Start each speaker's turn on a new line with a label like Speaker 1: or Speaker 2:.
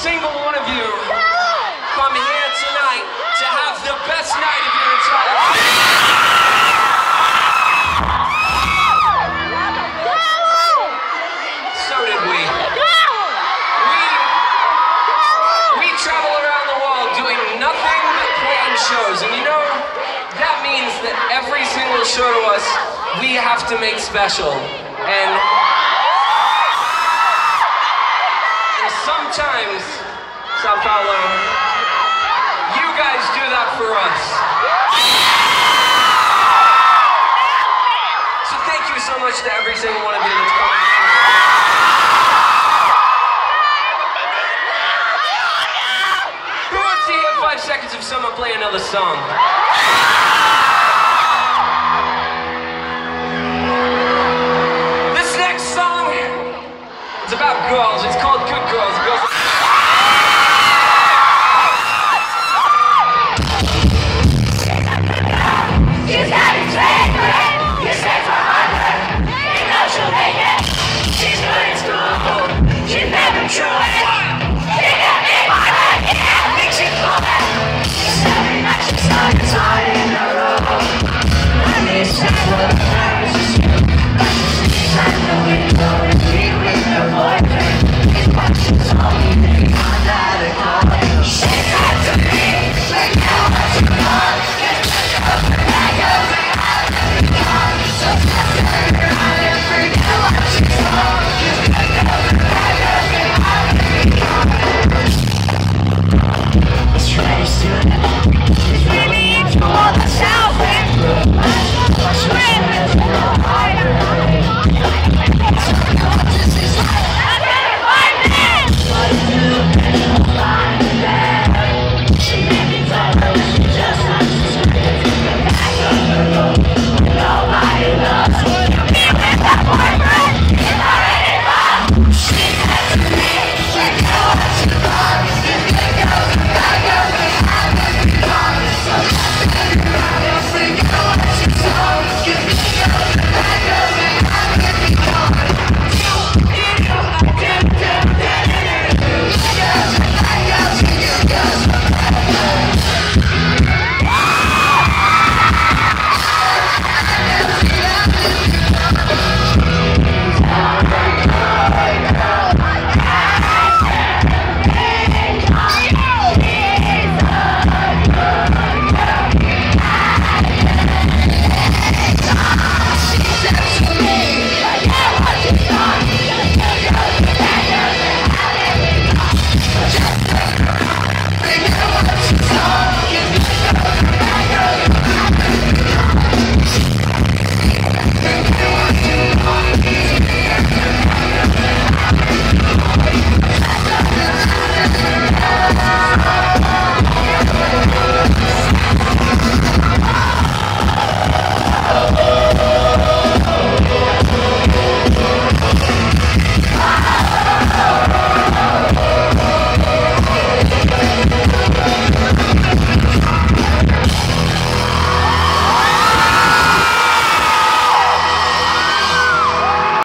Speaker 1: single one of you come here tonight to have the best night of your entire life. So did we. We we travel around the world doing nothing but playing shows, and you know that means that every single show to us we have to make special, and. Sometimes, Sao Paulo, you guys do that for us. So thank you so much to every single one of you that's coming. Who wants to hear five seconds of Summer play another song? Girls. It's called Good Girls. girls